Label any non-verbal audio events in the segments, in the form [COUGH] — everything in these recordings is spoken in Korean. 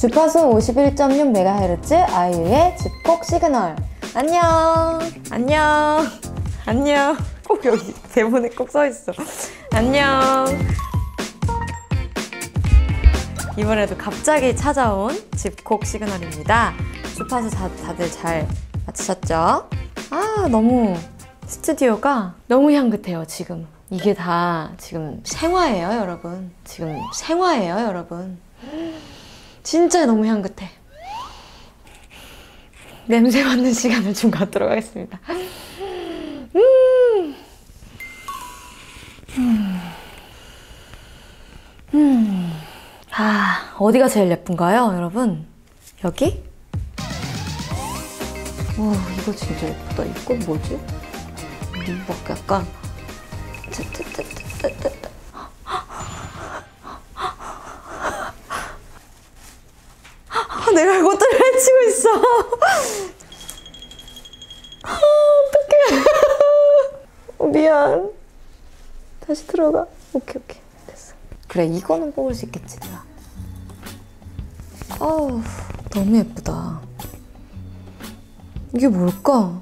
주파수 51.6MHz 아이유의 집콕 시그널. 안녕. 안녕. 안녕. 꼭 여기 대본에 꼭 써있어. 안녕. 이번에도 갑자기 찾아온 집콕 시그널입니다. 주파수 다, 다들 잘 맞추셨죠? 아, 너무 스튜디오가 너무 향긋해요, 지금. 이게 다 지금 생화예요, 여러분. 지금 생화예요, 여러분. 진짜 너무 향긋해. 냄새 맡는 시간을 좀 갖도록 하겠습니다. 음. 음. 음. 아, 어디가 제일 예쁜가요, 여러분? 여기? 오, 이거 진짜 예쁘다. 이건 뭐지? 막 약간 아, 내가 이것들을 해치고 있어. 아, 어떡해. 미안. 다시 들어가. 오케이, 오케이. 됐어. 그래, 이거는 뽑을 수 있겠지, 내가. 어우, 너무 예쁘다. 이게 뭘까?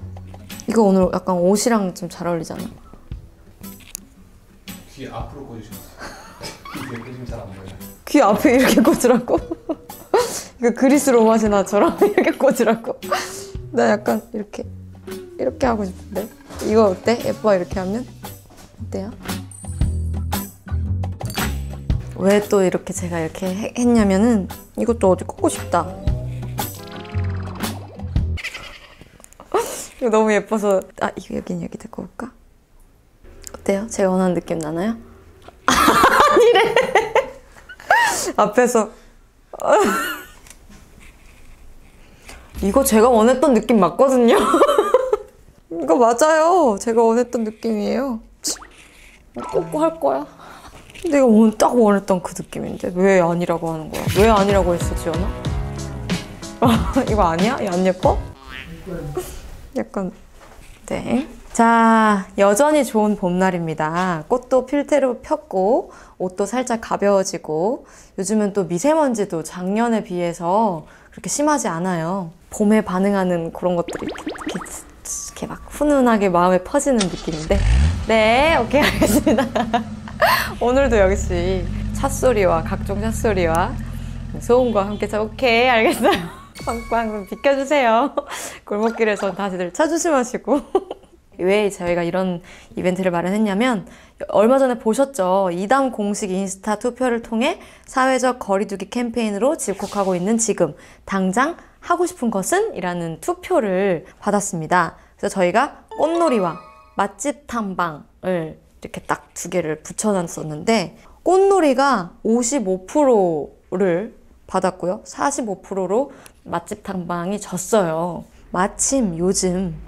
이거 오늘 약간 옷이랑 좀 잘 어울리잖아. 귀 앞으로 [LAUGHS] 보여요. 귀 앞에 이렇게 꽂으라고? 이거 그리스 로마 신화처럼 이렇게 꽂으라고? 나 약간 이렇게 이렇게 하고 싶은데 이거 어때? 예뻐 이렇게 하면? 어때요? 왜 또 이렇게 제가 이렇게 해- 했냐면은 이것도 어디 꽂고 싶다 [LAUGHS] 이거 너무 예뻐서 아 이거 여긴 여기다 꽂을까? 어때요? 제가 원하는 느낌 나나요? [LAUGHS] 아니래 [LAUGHS] 앞에서 이거 제가 원했던 느낌 맞거든요. [LAUGHS] 이거 맞아요. 제가 원했던 느낌이에요. 꽂고 할 거야. 내가 오늘 딱 원했던 그 느낌인데 왜 아니라고 하는 거야? 왜 아니라고 했어, 지연아? [LAUGHS] 이거 아니야? 안 예뻐? 약간 네. 자, 여전히 좋은 봄날입니다. 꽃도 필테로 폈고, 옷도 살짝 가벼워지고, 요즘은 또 미세먼지도 작년에 비해서 그렇게 심하지 않아요. 봄에 반응하는 그런 것들이 이렇게, 이렇게, 막 훈훈하게 마음에 퍼지는 느낌인데. 네, 오케이, 알겠습니다. [LAUGHS] 오늘도 역시 찻소리와 각종 찻소리와 소음과 함께 자 오케이 알겠어요 [LAUGHS] 빵빵 좀 비켜주세요 [LAUGHS] 골목길에서 다시들 차 조심하시고 왜 저희가 이런 이벤트를 마련했냐면 얼마 전에 보셨죠 이담 공식 인스타 투표를 통해 사회적 거리두기 캠페인으로 집콕하고 있는 지금 당장 하고 싶은 것은? 이라는 투표를 받았습니다 그래서 저희가 꽃놀이와 맛집 탐방을 이렇게 딱 두 개를 붙여놨었는데 꽃놀이가 55%를 받았고요. 45%로 맛집 탐방이 졌어요. 마침 요즘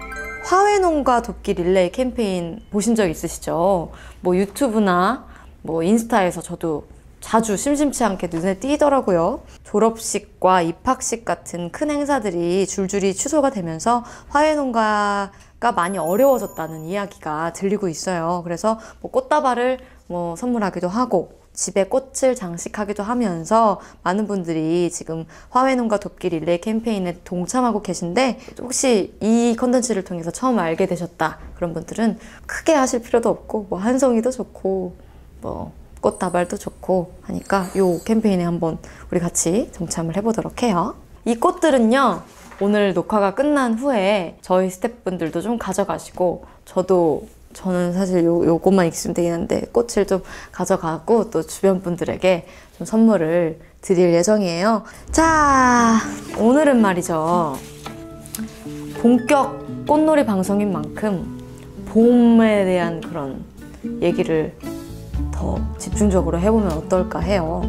화훼농가 돕기 릴레이 캠페인 보신 적 있으시죠? 뭐 유튜브나 뭐 인스타에서 저도 자주 심심치 않게 눈에 띄더라고요. 졸업식과 입학식 같은 큰 행사들이 줄줄이 취소가 되면서 화훼 농가가 많이 어려워졌다는 이야기가 들리고 있어요. 그래서 뭐 꽃다발을 뭐 선물하기도 하고 집에 꽃을 장식하기도 하면서 많은 분들이 지금 화훼농가 돕기 릴레이 캠페인에 동참하고 계신데 혹시 이 컨텐츠를 통해서 처음 알게 되셨다 그런 분들은 크게 하실 필요도 없고 뭐 한송이도 좋고 뭐 꽃다발도 좋고 하니까 이 캠페인에 한번 우리 같이 동참을 해보도록 해요. 이 꽃들은요 오늘 녹화가 끝난 후에 저희 스태프분들도 좀 가져가시고 저도 저는 사실 요, 요것만 있으면 되긴 한데 꽃을 좀 가져가고 또 주변 분들에게 좀 선물을 드릴 예정이에요. 자, 오늘은 말이죠. 본격 꽃놀이 방송인 만큼 봄에 대한 그런 얘기를 더 집중적으로 해보면 어떨까 해요.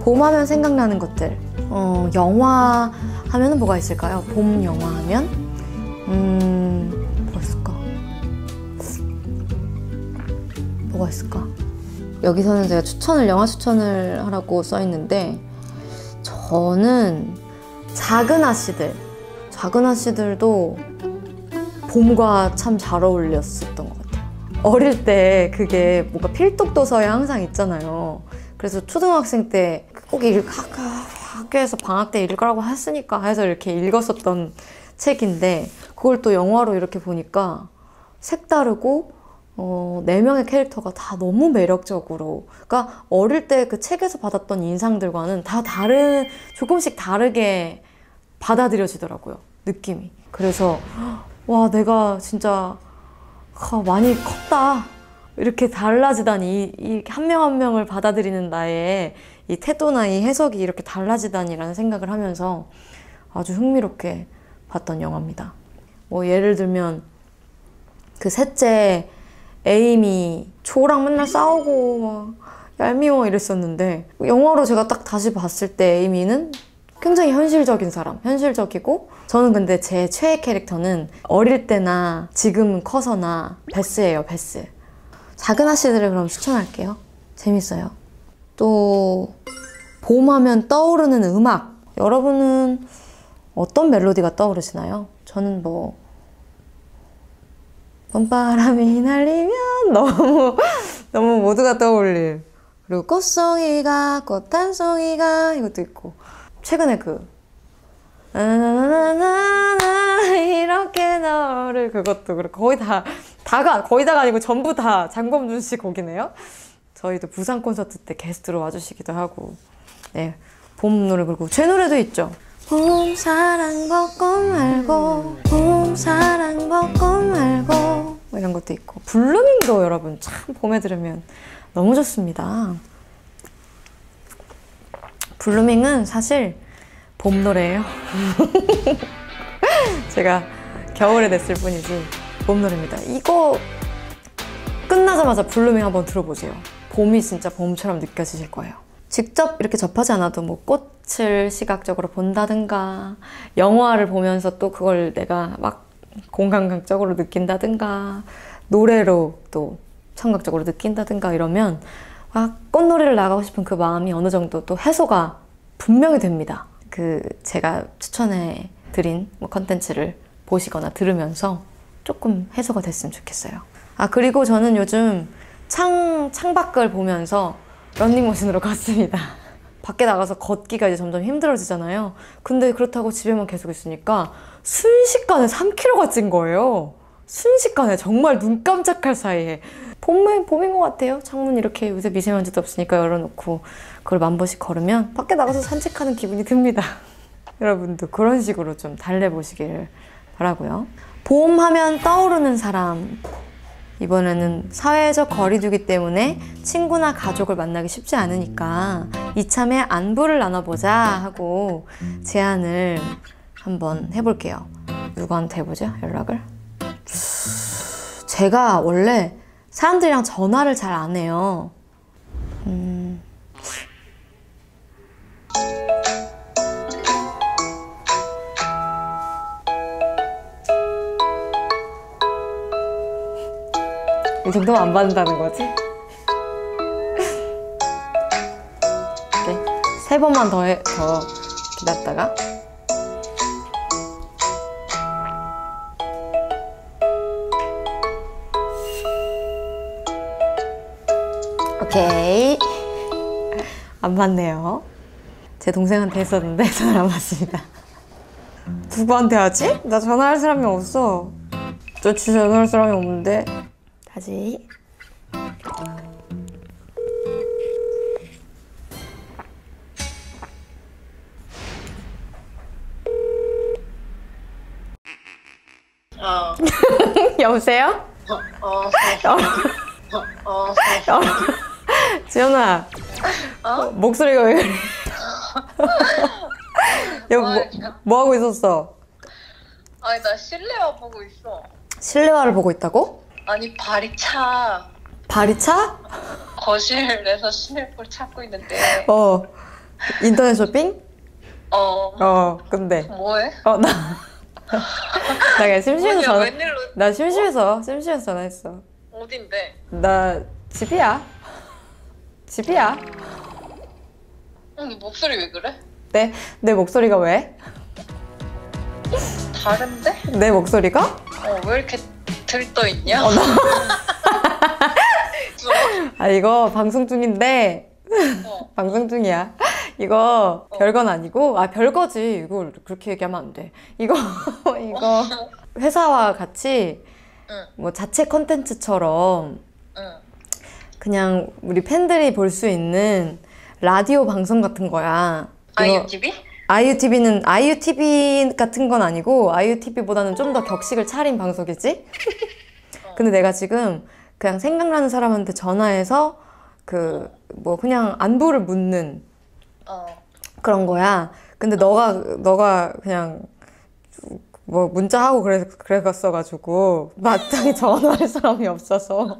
봄 하면 생각나는 것들. 어, 영화 하면 뭐가 있을까요? 봄 영화 하면? 음, 뭐가 있을까? 뭐가 있을까? 여기서는 제가 추천을, 영화 추천을 하라고 써있는데, 저는 작은 아씨들, 작은 아씨들도 봄과 참 잘 어울렸었던 것 같아요. 어릴 때 그게 뭔가 필독 도서에 항상 있잖아요. 그래서 초등학생 때꼭 이렇게 학교에서 방학 때 읽으라고 했으니까 해서 이렇게 읽었었던 책인데 그걸 또 영화로 이렇게 보니까 색다르고 어, 네 명의 캐릭터가 다 너무 매력적으로 그러니까 어릴 때 그 책에서 받았던 인상들과는 다 다른 조금씩 다르게 받아들여지더라고요 느낌이 그래서 와 내가 진짜 아, 많이 컸다 이렇게 달라지다니 이 한 명 한 명을 받아들이는 나의 이 태도나 이 해석이 이렇게 달라지다니라는 생각을 하면서 아주 흥미롭게 봤던 영화입니다. 뭐 예를 들면 그 셋째 에이미 초랑 맨날 싸우고 막 얄미워 이랬었는데 영화로 제가 딱 다시 봤을 때 에이미는 굉장히 현실적인 사람, 현실적이고 저는 근데 제 최애 캐릭터는 어릴 때나 지금 커서나 베스예요, 베스. 작은 아씨들을 그럼 추천할게요. 재밌어요. 또 봄하면 떠오르는 음악. 여러분은 어떤 멜로디가 떠오르시나요? 저는 뭐 봄바람이 날리면 너무 [LAUGHS] 너무 모두가 떠올릴 그리고 꽃송이가 꽃 한 송이가 이것도 있고 최근에 그 이렇게 너를 그것도 그렇고 거의 다 다가 거의 다가 아니고 전부 다 장범준 씨 곡이네요. 저희도 부산 콘서트 때 게스트로 와주시기도 하고 네, 봄 노래 그리고 제 노래도 있죠. 봄 사랑 벚꽃 말고 봄 사랑 벚꽃 말고 뭐 이런 것도 있고 Blueming도 여러분 참 봄에 들으면 너무 좋습니다. Blueming은 사실 봄 노래예요. [LAUGHS] 제가 겨울에 냈을 뿐이지 봄 노래입니다. 이거 끝나자마자 Blueming 한번 들어보세요. 봄이 진짜 봄처럼 느껴지실 거예요. 직접 이렇게 접하지 않아도 뭐 꽃을 시각적으로 본다든가 영화를 보면서 또 그걸 내가 막 공감각적으로 느낀다든가 노래로 또 청각적으로 느낀다든가 이러면 막 꽃놀이를 나가고 싶은 그 마음이 어느 정도 또 해소가 분명히 됩니다. 그 제가 추천해 드린 뭐 컨텐츠를 보시거나 들으면서 조금 해소가 됐으면 좋겠어요. 아 그리고 저는 요즘 창 창밖을 보면서 런닝머신으로 [LAUGHS] 갔습니다. 밖에 나가서 걷기가 이제 점점 힘들어지잖아요. 근데 그렇다고 집에만 계속 있으니까 순식간에 3kg가 찐 거예요. 순식간에 정말 눈 깜짝할 사이에 봄인, 봄인 것 같아요. 창문 이렇게 요새 미세먼지도 없으니까 열어놓고 그걸 만 번씩 걸으면 밖에 나가서 산책하는 기분이 듭니다. [LAUGHS] 여러분도 그런 식으로 좀 달래보시길 바라고요. 봄 하면 떠오르는 사람 이번에는 사회적 거리두기 때문에 친구나 가족을 만나기 쉽지 않으니까 이참에 안부를 나눠보자 하고 제안을 한번 해볼게요. 누구한테 해보죠? 연락을? 제가 원래 사람들이랑 전화를 잘 안 해요. 음... 이 정도면 안 받는다는 거지? 네. 세 번만 더, 해, 더 기다렸다가 오케이 안 받네요. 제 동생한테 했었는데 [LAUGHS] 전화 안 받습니다. 누구한테 하지? 나 전화할 사람이 없어. 저 진짜 전화할 사람이 없는데. 다시. 어, [LAUGHS] 여보세요? 어, 어, 어, 어, [LAUGHS] [LAUGHS] 지연아 어? 목소리가 왜 그래 [LAUGHS] 야, 뭐, 뭐 하고 있었어? 아니 나 실내화 보고 있어. 실내화를 보고 있다고? 아니 발이 차. 발이 차? 거실에서 실내화를 찾고 있는데. 어 인터넷 쇼핑? 어, 어 근데 뭐해? 어 나 나 그냥 심심해서 전화 나 심심해서 심심해서 전화했어 어딘데? 나 집이야 집이야 응, 너 목소리 왜 그래? 내, 내 목소리가 왜? 다른데? 내 목소리가? 어, 왜 이렇게 들떠 있냐? 어, 나- [LAUGHS] 아 이거 방송 중인데 어, 방송 중이야 이거 별건 아니고 아 별거지 이걸 그렇게 얘기하면 안 돼. 이거 [LAUGHS] 이거 회사와 같이 응. 뭐 자체 컨텐츠처럼 응. 그냥 우리 팬들이 볼 수 있는 라디오 방송 같은 거야. IUTV? IUTV는 IUTV 같은 건 아니고 IUTV보다는 좀 더 격식을 차린 방송이지. [LAUGHS] 근데 내가 지금 그냥 생각나는 사람한테 전화해서 그 뭐 그냥 안부를 묻는 어. 그런 거야. 근데 너가 너가 그냥 뭐 문자하고 그래 그랬었가지고 [LAUGHS] 마땅히 전화할 사람이 없어서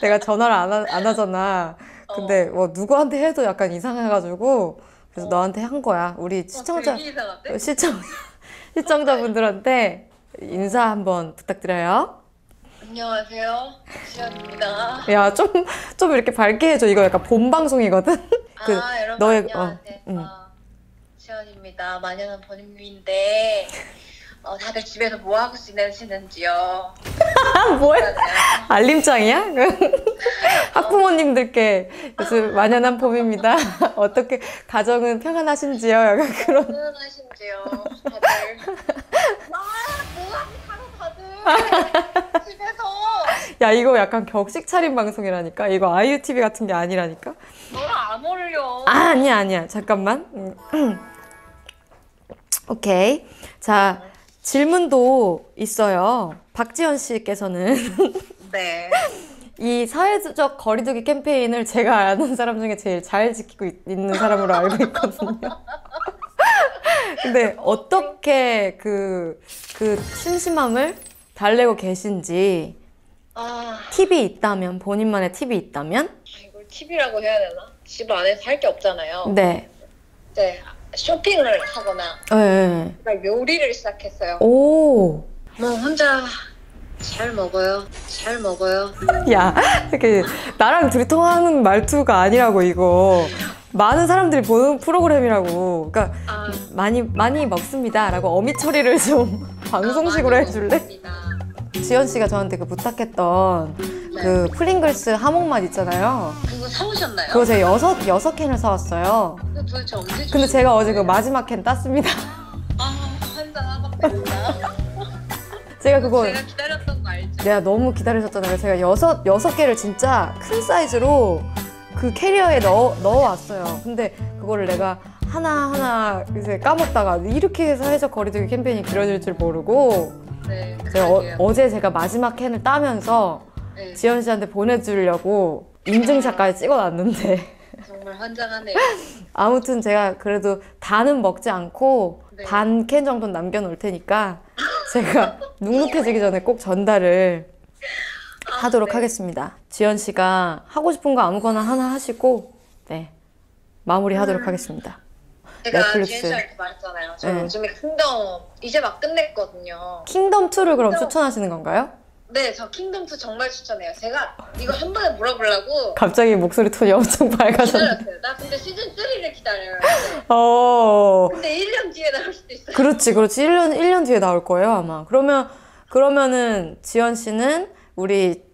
내가 전화를 안, 하, 안 하잖아. 근데 뭐 누구한테 해도 약간 이상해가지고 그래서 너한테 한 거야. 우리 시청자 어, 되게 이상한데? 시청 [LAUGHS] 시청자분들한테 인사 한번 부탁드려요. 안녕하세요. 지연입니다. 야 좀 좀 이렇게 밝게 해줘. 이거 약간 본 방송이거든. [LAUGHS] 그 아, 여러분 너의- 안녕하세요. 어, 응. 지연입니다. 마녀는 본인인데 어, 다들 집에서 뭐 하고 지내시는지요? 아 [LAUGHS] 뭐야? 알림장이야? [LAUGHS] 학부모님들께 요즘 만연한 봄입니다. [LAUGHS] 어떻게 가정은 평안하신지요? 약간 그런. 편하신지요? 다들 아, 뭐하고 살아 다들 집에서 야 이거 약간 격식 차린 방송이라니까. 이거 IUTV 같은 게 아니라니까. 너랑 안 어울려. 아 아니야 아니야. 잠깐만. 음. [CLEARS THROAT] 오케이. 자 질문도 있어요. 박지현 씨께서는 [LAUGHS] 네. [LAUGHS] 이 사회적 거리두기 캠페인을 제가 아는 사람 중에 제일 잘 지키고 있- 있는 사람으로 알고 있거든요. [LAUGHS] 근데 어떻게 그, 그 심심함을 달래고 계신지 아 팁이 있다면, 본인만의 팁이 있다면? 이걸 팁이라고 해야 되나? 집 안에서 할 게 없잖아요. 네. 이제 쇼핑을 하거나 네. 요리를 시작했어요. 오. 뭐 혼자 잘 먹어요. 잘 먹어요. [LAUGHS] 야, 이렇게 나랑 둘이 통하는 말투가 아니라고, 이거. 많은 사람들이 보는 프로그램이라고. 그러니까 아, 많이, 많이 먹습니다. 라고 어미 처리를 좀 방송식으로 아, 많이 해줄래? 먹습니다. 지연 씨가 저한테 그 부탁했던 그 프링글스 하몽맛 있잖아요. 그거 사오셨나요? 그거 제가 여섯 여섯 캔을 사왔어요. 그거 도대체 언제 주신 근데 제가 어제 그? 마지막 캔 땄습니다. 아, 한잔 하겠다. [LAUGHS] 제가 그거 제가 기다렸던 거 알죠? 내가 너무 기다리셨잖아요. 제가 여섯 여섯 개를 진짜 큰 사이즈로 그 캐리어에 넣어 넣어왔어요. 근데 그거를 내가 하나 하나 이제 까먹다가 이렇게 해서 해적 거리두기 캠페인이 길어질 줄 모르고 네, 제가 어. 어제 제가 마지막 캔을 따면서 네, 지연 씨한테 보내주려고 인증샷까지 찍어놨는데 [LAUGHS] 정말 환장하네요. [LAUGHS] 아무튼 제가 그래도 다는 먹지 않고 네. 반캔 정도는 남겨놓을 테니까 제가 [LAUGHS] 눅눅해지기 전에 꼭 전달을 하도록 네. 하겠습니다. 지연 씨가 하고 싶은 거 아무거나 하나 하시고 네 마무리하도록 하겠습니다. 제가 넷플릭스. 씨한테 말했잖아요. 저 네. 요즘에 Kingdom 이제 막 끝냈거든요. Kingdom 2를 그럼 Kingdom. 추천하시는 건가요? 네, 저 Kingdom 2 정말 추천해요. 제가 이거 한 번에 물어보려고 갑자기 목소리 톤이 엄청 밝아졌네. 기다렸어요. 나 근데 시즌 3를 기다려요. 어. 근데 1년 뒤에 나올 수도 있어요. 그렇지, 그렇지. 1년, 1년 뒤에 나올 거예요, 아마. 그러면, 그러면은, 지연 씨는 우리,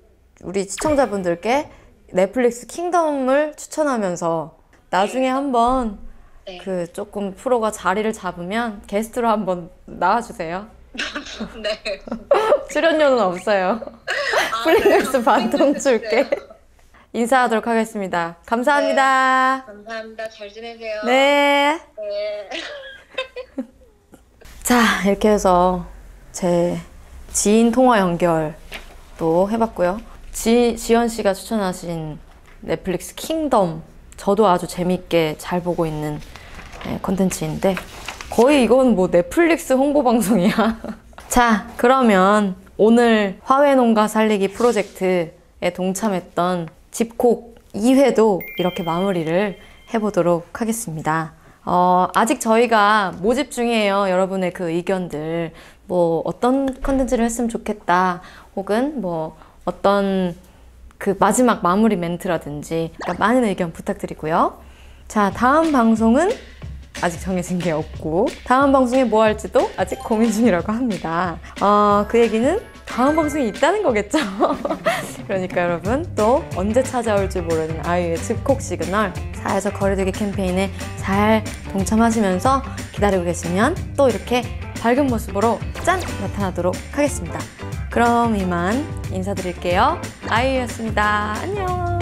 우리 시청자분들께 넷플릭스 킹덤을 추천하면서 나중에 한번 네. 그 조금 프로가 자리를 잡으면 게스트로 한번 나와주세요. [LAUGHS] 네. [LAUGHS] 출연료는 없어요. 아? 반동 플링글스 줄게. 인사하도록 하겠습니다. 감사합니다. 감사합니다. 잘 지내세요. 네. 네. [LAUGHS] 자, 이렇게 해서 제 지인 통화 연결도 해봤고요. 지, 지연 씨가 추천하신 넷플릭스 킹덤. 저도 아주 재밌게 잘 보고 있는 네, 컨텐츠인데, 거의 이건 뭐 넷플릭스 홍보 방송이야. [LAUGHS] 자, 그러면 오늘 화훼농가 살리기 프로젝트에 동참했던 집콕 2회도 이렇게 마무리를 해보도록 하겠습니다. 어, 아직 저희가 모집 중이에요. 여러분의 그 의견들. 뭐, 어떤 컨텐츠를 했으면 좋겠다. 혹은 뭐, 어떤 그 마지막 마무리 멘트라든지. 그러니까 많은 의견 부탁드리고요. 자, 다음 방송은 아직 정해진 게 없고, 다음 방송에 뭐 할지도 아직 고민 중이라고 합니다. 어, 그 얘기는 다음 방송이 있다는 거겠죠? [LAUGHS] 그러니까 여러분 또 언제 찾아올지 모르는 아이유의 집콕 시그널 사회적 거리두기 캠페인에 잘 동참하시면서 기다리고 계시면 또 이렇게 밝은 모습으로 짠! 나타나도록 하겠습니다. 그럼 이만 인사드릴게요. 아이유였습니다. 안녕!